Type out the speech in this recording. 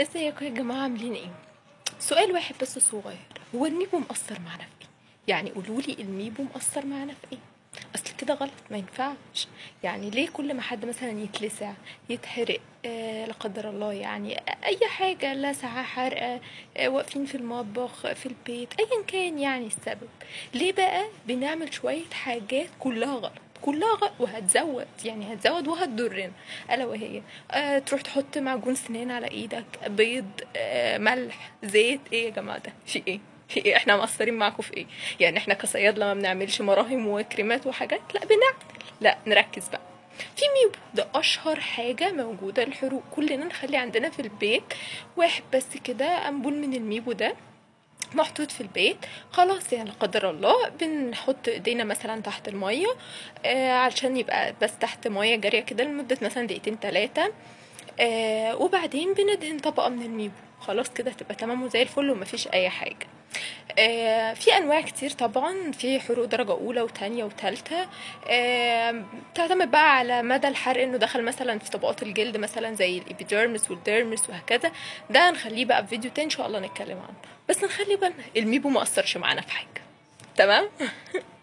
ازيكم يا جماعة عاملين إيه؟ سؤال واحد بس صغير هو الميبو مأثر معانا في إيه؟ يعني قولولي الميبو مأثر معانا في إيه؟ أصل كده غلط ما ينفعش يعني ليه كل ما حد مثلا يتلسع يتحرق آه لا قدر الله يعني أي حاجة لسعة حرقة آه واقفين في المطبخ في البيت ايا كان يعني السبب ليه بقى بنعمل شوية حاجات كلها غلط كلها غلط وهتزود يعني هتزود وهتضرنا. ألا وهي آه تروح تحط معجون سنان على إيدك بيض آه ملح زيت إيه يا جماعة ده؟ في إيه؟ في إيه؟ إحنا مقصرين معاكم في إيه؟ يعني إحنا كصيادله ما بنعملش مراهم وكريمات وحاجات لا بنعمل. لا نركز بقى. في ميبو ده أشهر حاجة موجودة للحروق كلنا نخلي عندنا في البيت واحد بس كده امبول من الميبو ده. محطوط في البيت. خلاص يعني لا قدر الله بنحط إيدينا مثلا تحت المية آه علشان يبقى بس تحت مية جارية كده لمدة مثلا دقيقتين تلاتة. آه وبعدين بندهن طبقة من الميبو. خلاص كده تبقى تمام وزي الفل ومفيش أي حاجة. في أنواع كتير طبعا. في حروق درجة أولى وتانية وتالتة. آه بتعتمد بقى على مدى الحرق إنه دخل مثلا في طبقات الجلد مثلا زي الإبيديرمس والديرمس وهكذا. ده هنخليه بقى في فيديو تاني إن شاء الله نتكلم عنه. بس نخلي بالنا الميبو ما أثرش معانا في حاجة. تمام؟